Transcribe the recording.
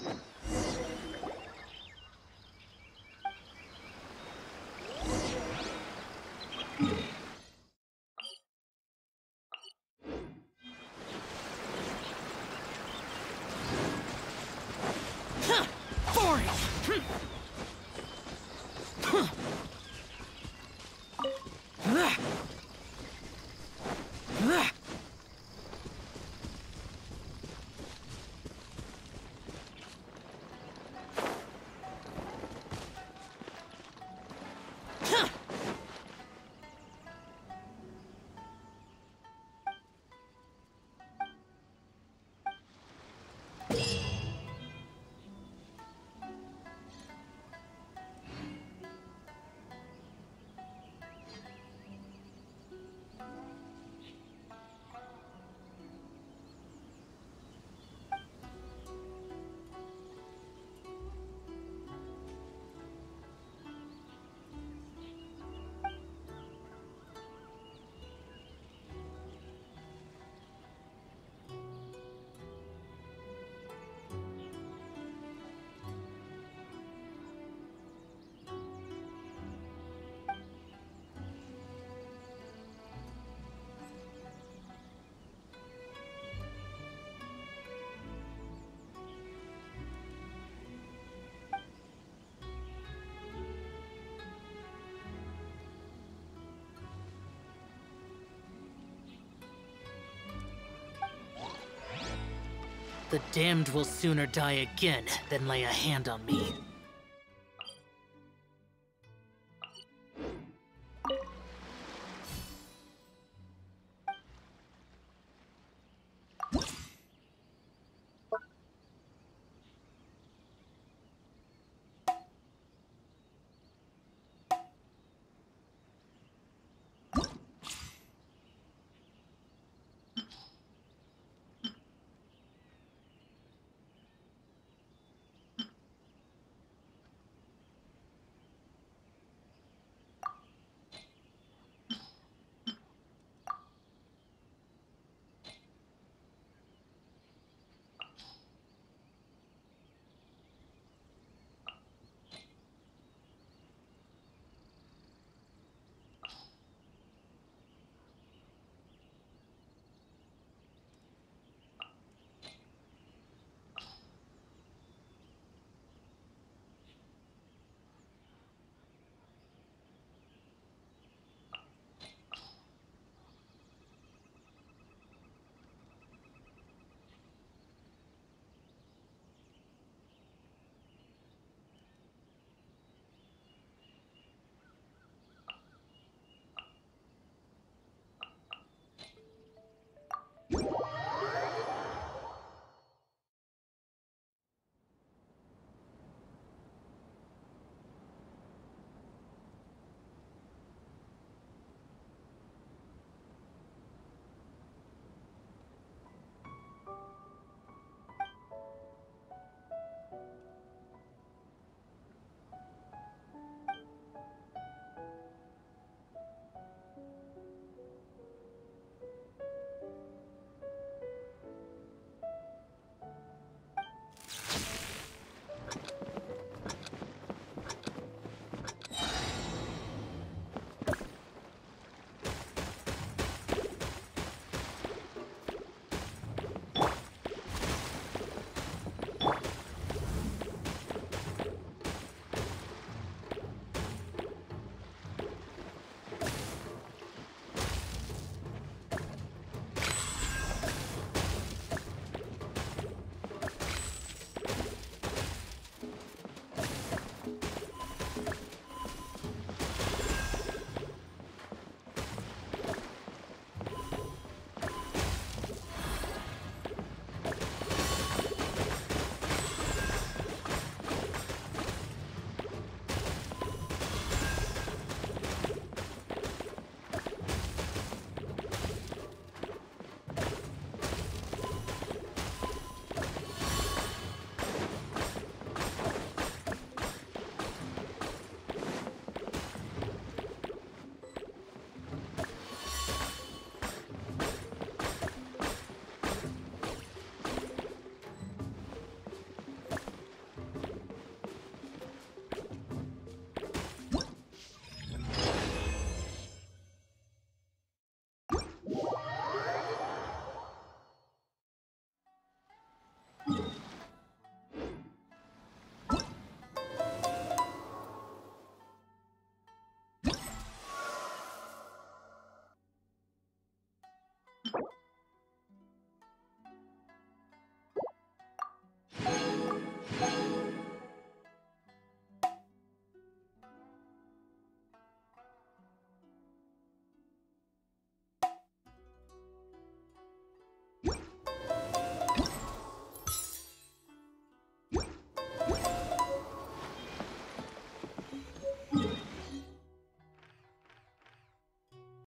you. The damned will sooner die again than lay a hand on me.